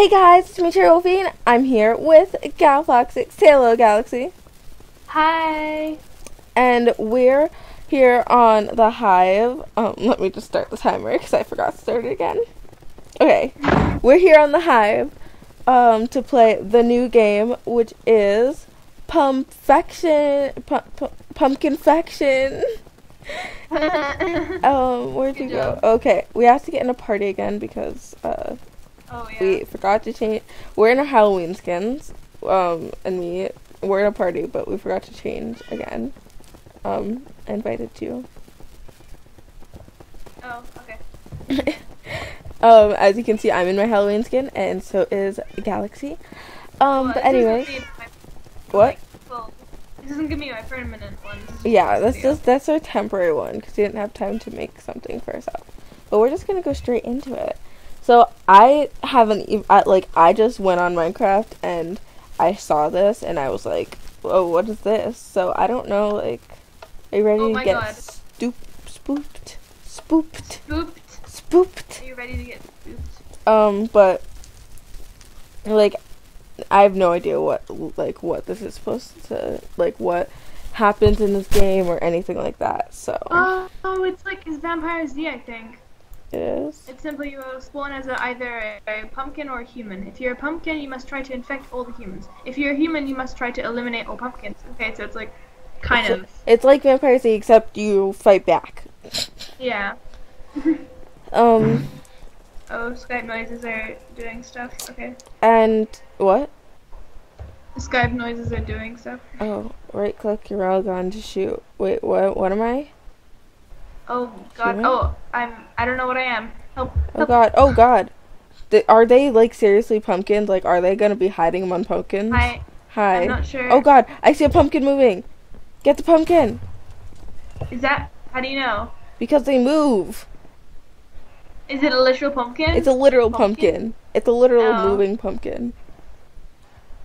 Hey guys, it's me, Wolfy, and I'm here with Galphoxic. Say hello, Galaxy. Hi. And we're here on the Hive. Um, let me just start the timer because I forgot to start it again. Okay, we're here on the Hive um, to play the new game, which is Pumpfection. Pump, pump, Pumpkinfection. um, where'd Good you go? job. Okay, we have to get in a party again because uh, Oh yeah. we forgot to change. We're in our Halloween skins, um, and we we're in a party, but we forgot to change again. Um, I invited you. Oh, okay. Um, as you can see, I'm in my Halloween skin, and so is Galaxy. Um, Well, but this isn't anyways, gonna be my- what? well, this isn't gonna be my permanent one. This is Yeah, that's video. just that's our temporary one because we didn't have time to make something for ourselves. But we're just gonna go straight into it. So I haven't ev- I, like I just went on Minecraft and I saw this and I was like, oh, what is this? So I don't know. Like, are you ready Oh to get God. stoop, spooped, spooped, Spooked. spooped? Are you ready to get spooked? Um, but like I have no idea what like what this is supposed to like what happens in this game or anything like that. So Oh, oh, it's like it's Vampire Z, I think. It is. It's simply you will spawn as a, either a, a pumpkin or a human. If you're a pumpkin, you must try to infect all the humans. If you're a human, you must try to eliminate all pumpkins. Okay, so it's like kind it's, of It's like Vampire Z except you fight back. yeah. Um Oh, Skype noises are doing stuff. Okay, and what? Skype noises are doing stuff. Oh, right click your railgun to shoot. Wait, what? What am I? Oh God. Oh, I'm. I don't know what I am. Help. Oh. God! Oh God! Th- are they like seriously pumpkins? Like, are they gonna be hiding among pumpkins? I. Hi. I'm not sure. Oh God! I see a pumpkin moving. Get the pumpkin Is that? How do you know? because they move. Is it a literal pumpkin? It's a literal pumpkin. Pumpkin? It's a literal Oh. moving pumpkin.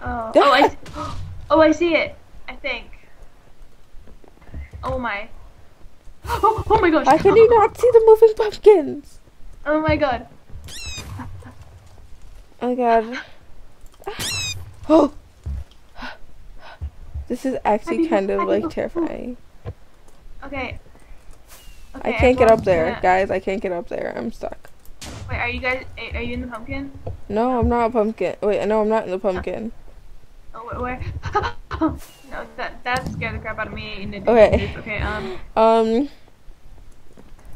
Oh. Oh, I. Oh, I see it. I think. Oh my. Oh, oh my gosh. How can you not see the moving pumpkins? Oh my god. Oh my God. Oh. This is actually kind of like terrifying. Okay. okay I can't get I'm up there, guys. I can't get up there. I'm stuck. Wait, are you guys? Are you in the pumpkin? No, I'm not a pumpkin. Wait, no, I'm not in the pumpkin. Oh, wh- where? no, that that scared the crap out of me. And it Okay. Okay. Um. Um,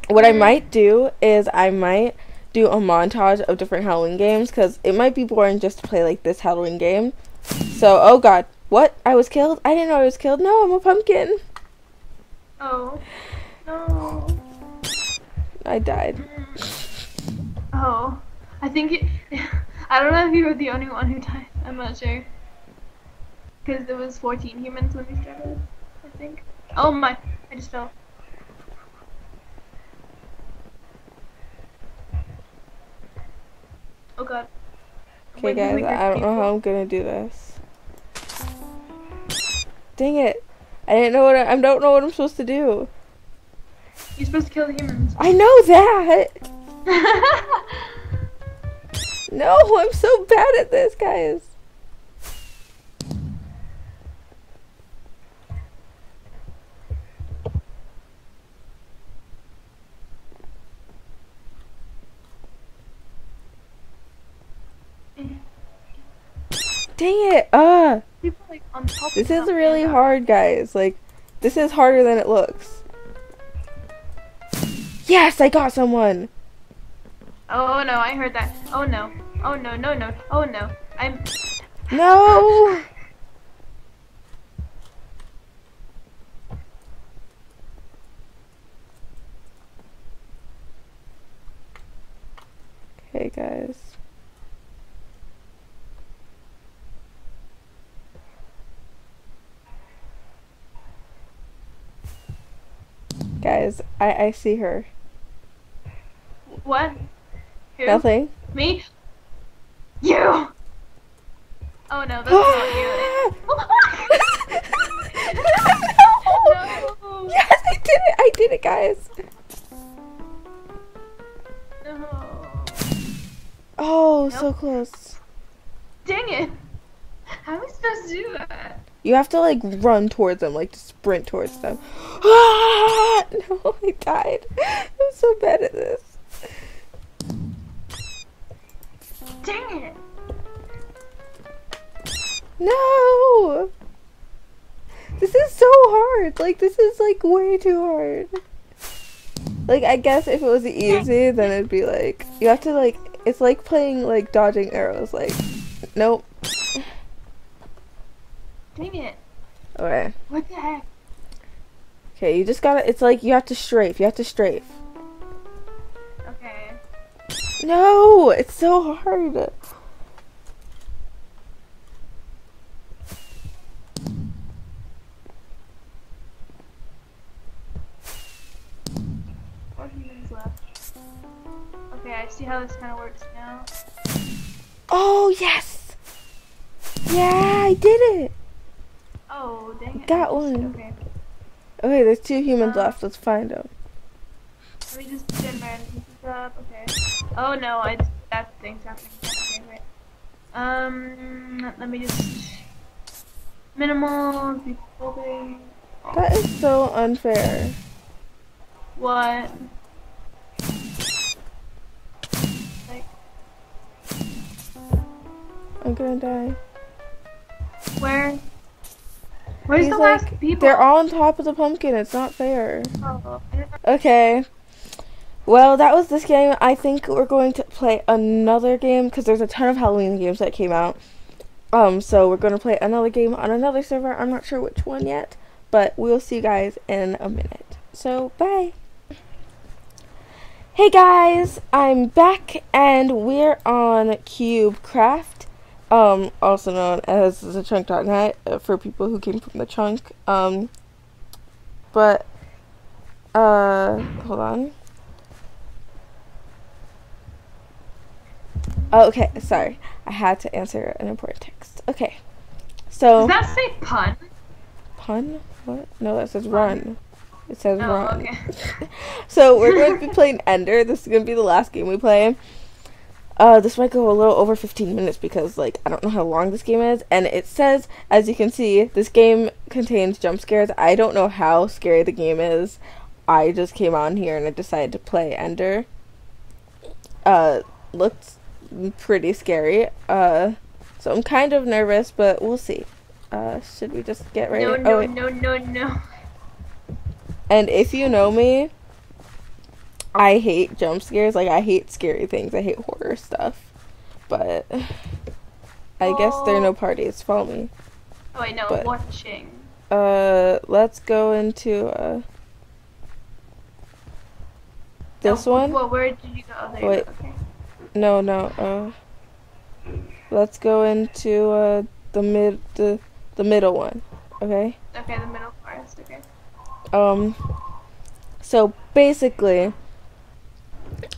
what I might do is I might do a montage of different Halloween games because it might be boring just to play like this Halloween game. So, oh god, what? I was killed? I didn't know I was killed. No, I'm a pumpkin. Oh. No. I died. Oh. I think it. I don't know if you were the only one who died. I'm not sure. Because there was 14 humans when we started. I think. Oh my! I just fell. Oh god. Okay, guys, I don't know how I'm gonna do this. Dang it! I didn't know what I, I don't know what I'm supposed to do. You're supposed to kill the humans. I know that. No, I'm so bad at this, guys. Dang it! Ah, People like this is really hard, guys. Like, this is harder than it looks. Yes, I got someone. Oh no, I heard that. Oh no. Oh no, no, no. Oh no. I'm. No. Okay, guys. I, I see her. What? Who? Nothing. Me? You! Oh no, that's not you. no. no. Yes, I did it! I did it, guys! No. Oh, nope. so close. Dang it! How am I supposed to do that? You have to like run towards them, like to sprint towards them. Ah! No, I died. I'm so bad at this. Dang it! No! This is so hard. Like, this is like way too hard. Like, I guess if it was easy, then it'd be like, you have to like, it's like playing like dodging arrows. Like, nope. Dang it! Okay. What the heck? Okay, you just gotta, it's like you have to strafe. You have to strafe. Okay. No! It's so hard. Four humans left. Okay, I see how this kind of works now. Oh, yes! Yeah, I did it! Oh, dang it. Got just- one. Okay. Okay, there's two humans Uh, left. Let's find them. Let me just get random pieces up. Okay. Oh no, I that thing's happening. Okay, wait. Um, let me just minimal folding. That is so unfair. What? Like, I'm gonna die. where? Where's He's the like, last people? they're all on top of the pumpkin. It's not fair. Oh, Okay. Well, that was this game. I think we're going to play another game because there's a ton of Halloween games that came out. Um, so we're going to play another game on another server. I'm not sure which one yet, but we'll see you guys in a minute. So, bye. Hey guys, I'm back and we're on CubeCraft, um, also known as the chunk.net uh, for people who came from the chunk. Um, but uh, hold on. Oh, okay, sorry. I had to answer an important text. Okay. So, Does that say pun? pun? What? No, that says run. It says Oh, run. okay. so, we're going to be playing Ender. This is going to be the last game we play. Uh, this might go a little over 15 minutes because, like, I don't know how long this game is. And it says, as you can see, this game contains jump scares. I don't know how scary the game is. I just came on here and I decided to play Ender. Uh, looked pretty scary. Uh, so I'm kind of nervous, but we'll see. Uh, should we just get ready? No, oh, no, wait. no, no, no. And if you know me, I hate jump scares. Like I hate scary things. I hate horror stuff. But I guess there are no parties. Follow me. Oh I know. But- watching. Uh, let's go into uh this Oh, one. Well, where did you go? Oh, Wait. go. Okay. No, no. Uh, let's go into uh the mid the the middle one. Okay. Okay, the middle forest. Okay. Um. So basically,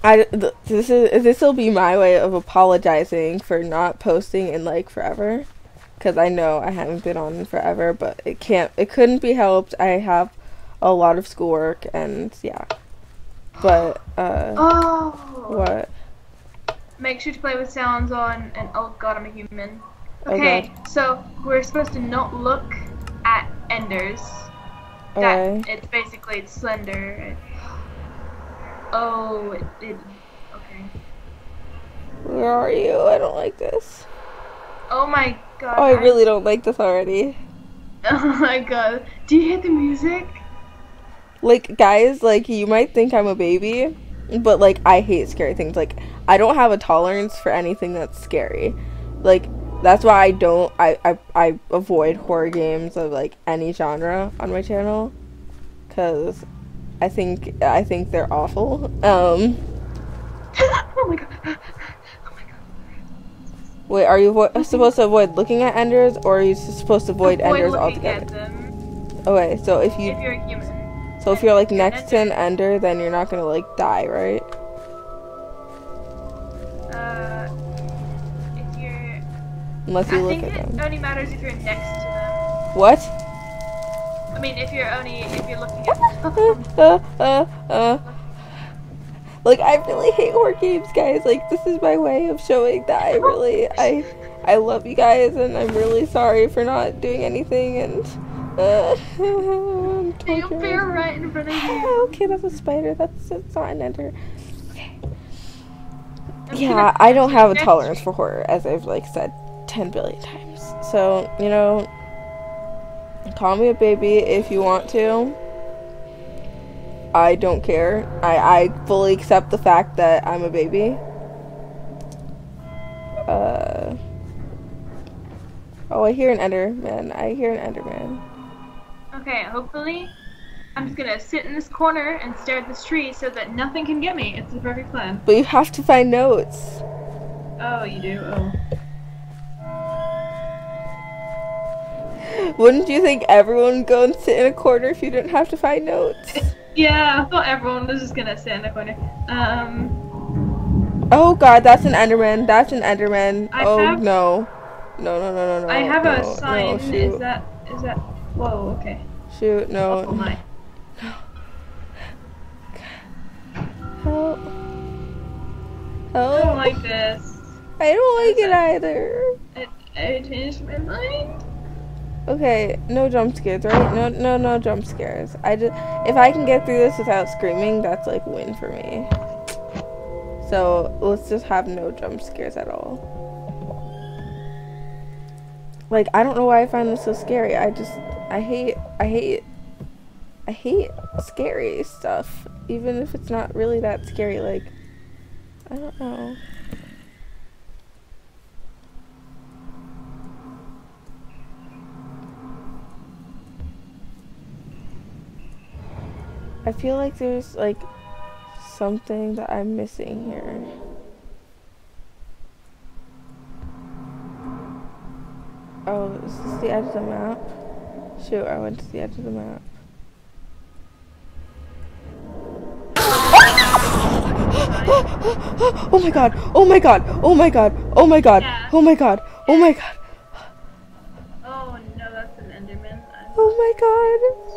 I th- this is this will be my way of apologizing for not posting in like forever, because I know I haven't been on forever, but it can't it couldn't be helped. I have a lot of schoolwork and yeah, but uh, Oh. what? Make sure to play with sounds on, and oh god, I'm a human. Oh, Okay, so we're supposed to not look at enders. Okay. That it's basically it's slender. Oh, it did. Okay. Where are you? I don't like this. Oh my god. Oh, I really don't like this already. Oh my god. Do you hear the music? like guys like you might think i'm a baby but like i hate scary things like i don't have a tolerance for anything that's scary like that's why i don't i i, I avoid horror games of like any genre on my channel because i think i think they're awful um oh my god. Oh my god. wait are you supposed to avoid looking at enders or are you supposed to avoid, enders altogether okay so if you if you're a human. so if you're like next to an ender then you're not gonna like die right Uh, if you're. unless you I look think at it them only matters if you're next to them. what I mean, if you're only if you're looking at uh, uh, uh. Like I really hate horror games, guys. Like this is my way of showing that I really I I love you guys, and I'm really sorry for not doing anything. And uh, I'm There's a tortured. bear right in front of you. okay, that's a spider. That's it's not an ender. Okay. Yeah, I don't have a tolerance for horror, as I've like said ten billion times. So you know, call me a baby if you want to. I don't care. I I fully accept the fact that I'm a baby. Uh. Oh, I hear an Enderman. I hear an Enderman. Okay, hopefully, I'm just gonna sit in this corner and stare at this tree so that nothing can get me. It's the perfect plan. But you have to find notes. Oh, you do? Oh. Wouldn't you think everyone would go and sit in a corner if you didn't have to find notes? Yeah, I thought everyone was just gonna sit in the corner. Um, Oh god, that's an Enderman. That's an Enderman. I oh have- no. No, no, no, no, no. I have no, a sign. shoot. is that, is that, whoa, okay. Shoot, no. Oh my. Help. Help. I don't like this. I don't like it either. It, it changed my mind. Okay, no jump scares, right? No, no, no jump scares. I just, if I can get through this without screaming, that's like win for me. So let's just have no jump scares at all. Like I don't know why I find this so scary. I just, I hate, I hate, I hate scary stuff. Even if it's not really that scary. Like, I don't know. I feel like there's like something that I'm missing here. Oh, is this the edge of the map? Shoot, I went to the edge of the map. oh my god! Oh my god! Oh my god! Oh my god! Oh my god! Oh my god! Oh no, that's an Enderman. Oh my god!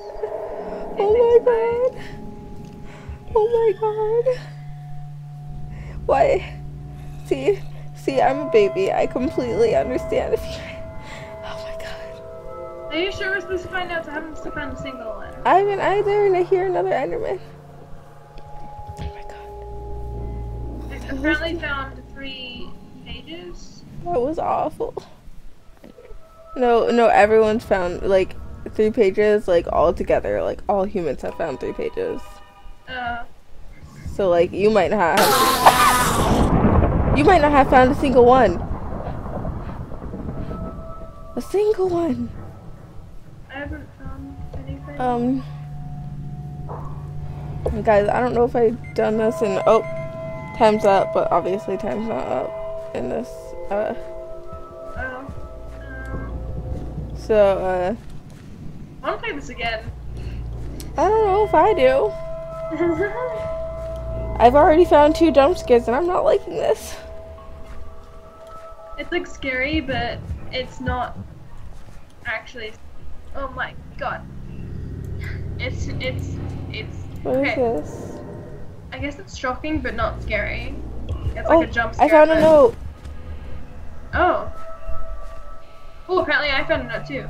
Oh my god! Oh my god! Why? See, see, I'm a baby. I completely understand if you. Oh my god! Are you sure we're supposed to find out? I haven't still found a single one. I haven't either, and I hear another Enderman. Oh my god! I apparently found three pages. That was awful. No, no, everyone's found like three pages, like all together. Like all humans have found three pages. Uh, So like you might not have You might not have found a single one. A single one. I haven't found anything. Um guys, I don't know if I've done this and oh time's up, but obviously time's not up in this uh oh. so uh I want to play this again. I don't know if I do. I've already found two jump scares and I'm not liking this. it's like scary, but it's not actually. Oh my god. It's it's it's. What is okay. this? I guess it's shocking, but not scary. It's Oh, like a oh, jump scare. I found a note. Oh. Oh, apparently I found a note too.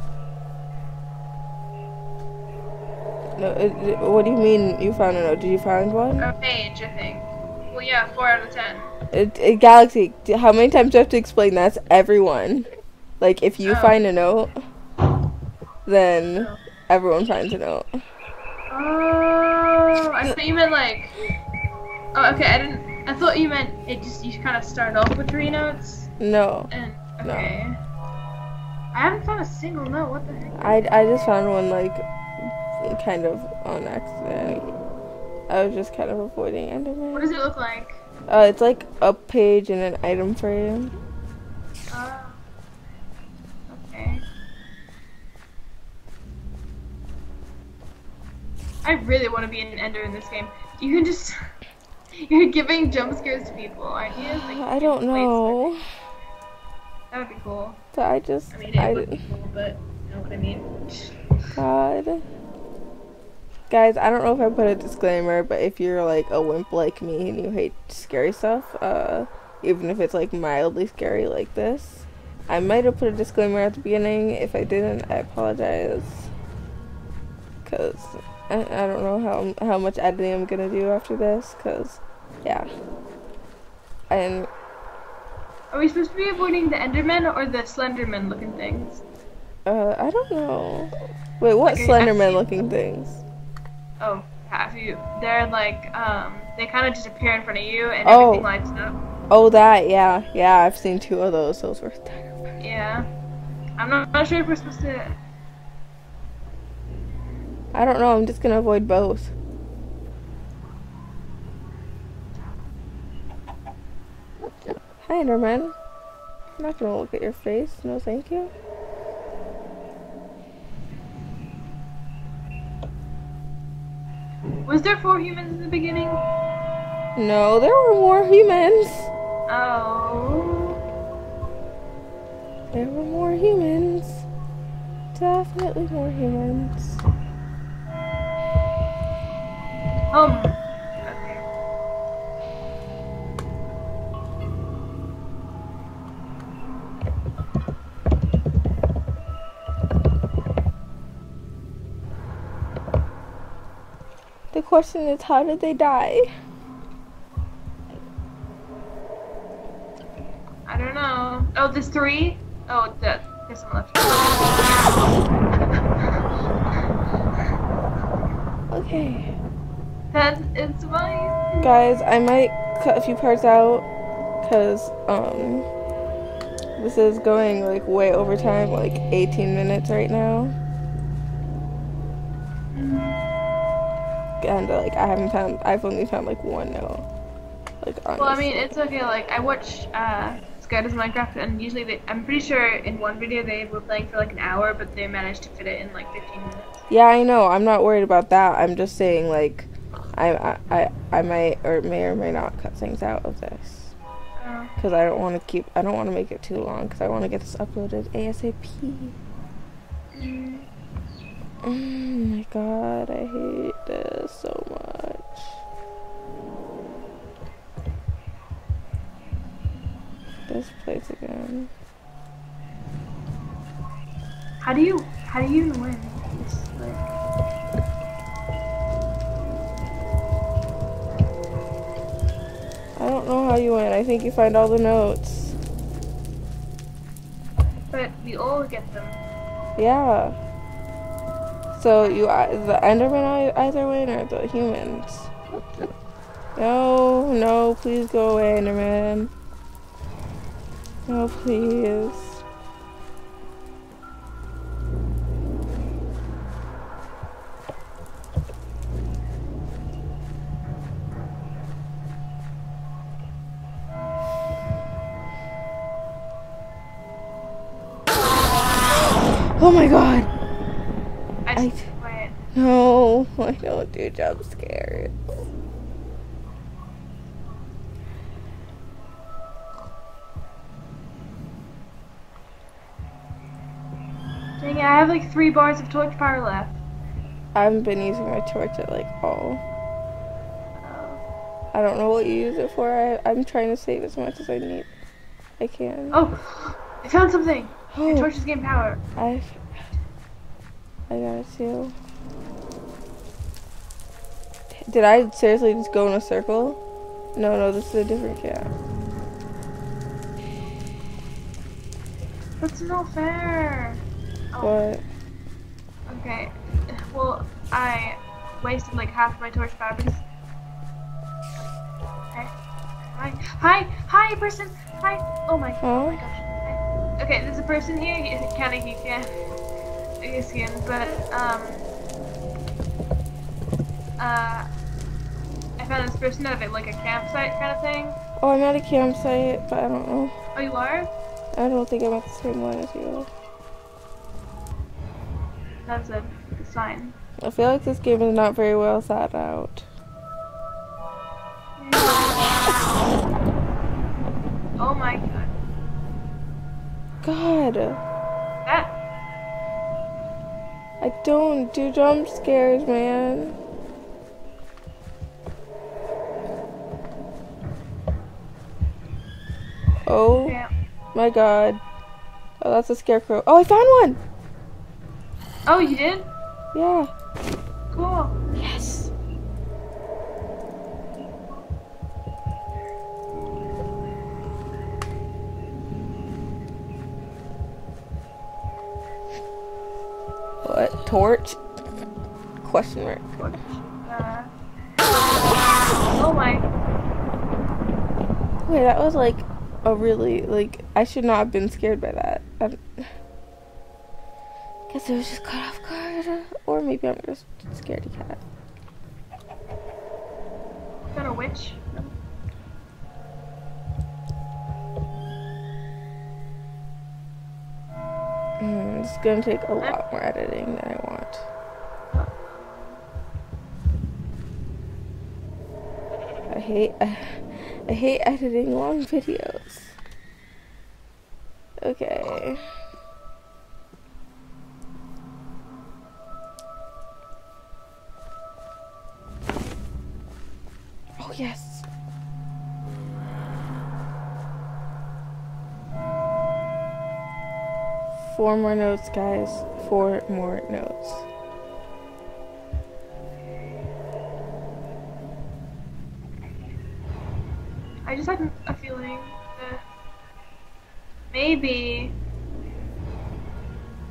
No, it, it- what do you mean you found a note? Did you find one? A page, I think. Well, yeah, four out of ten. It, it, Galaxy, how many times do I have to explain that to everyone? Like, if you Oh. find a note, then Oh. everyone finds a note. Oh, I thought you meant like. Oh, okay. I didn't. I thought you meant it just you kind of start off with three notes No, and No. okay. I haven't found a single note. What the heck? I, I just found one, like, kind of on accident. I was just kind of avoiding Enderman. What does it look like? Uh, it's like a page and an item frame. Oh. Okay. I really want to be an ender in this game. You can just. You're giving jump scares to people, aren't you? Like, I don't know. That would be cool. I just, I mean, it I, would be cool, but you know what I mean. God. Guys, I don't know if I put a disclaimer, but if you're like a wimp like me and you hate scary stuff, uh, even if it's like mildly scary like this, I might have put a disclaimer at the beginning. If I didn't, I apologize. Cause I, I don't know how how much editing I'm gonna do after this. Cause yeah, and Are we supposed to be avoiding the Enderman or the Slenderman looking things? uh, I don't know. Wait, what Okay, Slenderman looking things? Oh, have you? They're like, um, they kind of disappear in front of you and Oh. everything lights up. Oh, that yeah, yeah. I've seen two of those. Those were terrifying. Yeah. I'm not, not sure if we're supposed to. I don't know. I'm just gonna avoid both. Hi, Enderman. I'm not gonna look at your face. No, thank you. Was there four humans in the beginning? No, there were more humans. Oh. There were more humans. Definitely more humans. Um. Question is, how did they die? I don't know. Oh, there's three? Oh, that. There's some left. Okay. That is fine. Guys, I might cut a few parts out because um this is going like way over time, like 18 minutes right now. And like I haven't found I've only found like one note. Like honestly. Well, I mean, it's okay. Like, I watch uh, Sky Does Minecraft, and usually they, I'm pretty sure in one video they were playing for like an hour, but they managed to fit it in like 15 minutes. Yeah, I know. I'm not worried about that. I'm just saying like I I I, I might or may or may not cut things out of this. Oh. because I don't want to keep I don't want to make it too long because I want to get this uploaded ASAP. Mm. Oh my god, I hate this so much. This place again. How do you how do you even win? This, like, I don't know how you win. I think you find all the notes. but we all get them. Yeah. So you the Enderman ei- either win or the humans. No, no, please go away, Enderman. No, please. Oh my god! I I-. No, I don't do jump scares. Dang it! I have like three bars of torch power left. I haven't been using my torch at like all. Oh. I don't know what you use it for. I, I'm trying to save as much as I need. I can. Oh, I found something. Your Oh, torch is getting power. I. I got it too. Did I seriously just go in a circle? No, no, this is a different cat. That's not fair. Oh, But okay. Well, I wasted like half my torch power because. Hi, hi, hi, hi, person. Hi. Oh my. Oh my gosh. Okay, there's a person here. Of you can skin, but um. Uh. I found this person at like a campsite kind of thing. oh, I'm at a campsite, but I don't know. Oh, you are? I don't think I'm at the same one as you. That's a sign. I feel like this game is not very well thought out. Oh my god. God, That I don't do jump scares, man. Oh yeah. my god. Oh, that's a scarecrow. Oh, I found one. Oh, you did? Yeah. Torch? Question mark. Uh, oh my. Wait, that was like a really like I should not have been scared by that. I guess it was just caught off guard, or maybe I'm just a scaredy cat. Is that a witch? Mm, it's gonna take a lot more editing than I want. I hate I, I hate editing long videos. Okay. Four more notes, guys. Four more notes. I just had a feeling that maybe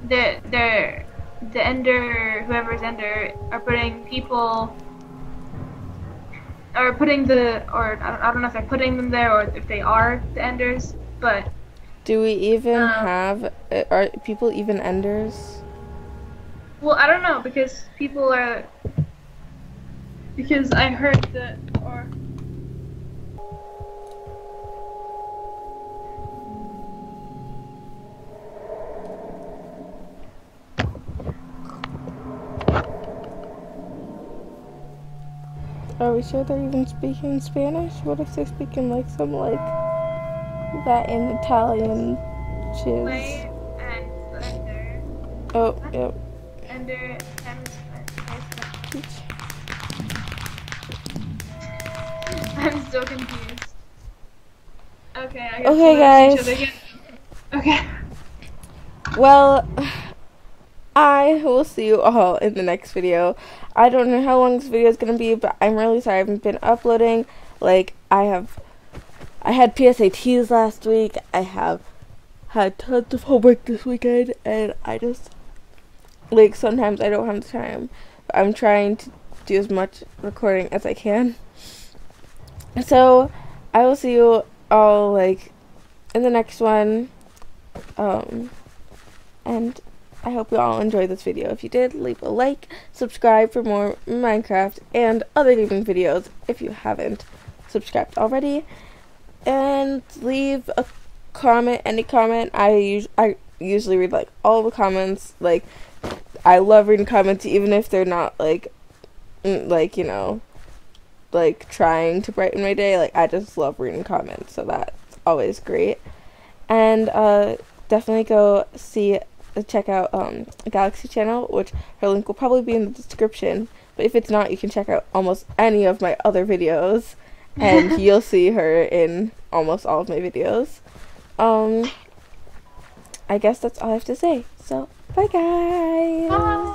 the the the Ender, whoever's Ender, are putting people, are putting the, or I don't, I don't know if they're putting them there or if they are the Enders, but Do we even Um, have uh, are people even enders? well, I don't know because people are because I heard that or. Are we sure they're even speaking Spanish? What if they're speaking like some like Latin Italian chiz? Play and Ender. Oh, yep. Times I'm so confused. Okay, I guess Okay, guys. each other again. Okay. Well, I will see you all in the next video. I don't know how long this video is gonna be, but I'm really sorry I haven't been uploading. Like I have, I had PSATs last week. I have had tons of homework this weekend, and I just like sometimes I don't have time. I'm trying to do as much recording as I can. So I will see you all like in the next one. Um, and I hope you all enjoyed this video. If you did, leave a like, subscribe for more Minecraft and other gaming videos if you haven't subscribed already, and leave a comment, any comment. I us- I usually read like all the comments. Like I love reading comments, even if they're not like mm, like you know like trying to brighten my day. Like I just love reading comments, so that's always great. And uh, definitely go see uh, check out um Galaxy channel, which her link will probably be in the description. But if it's not, you can check out almost any of my other videos, and you'll see her in almost all of my videos. Um, I guess that's all I have to say. So bye guys. Bye.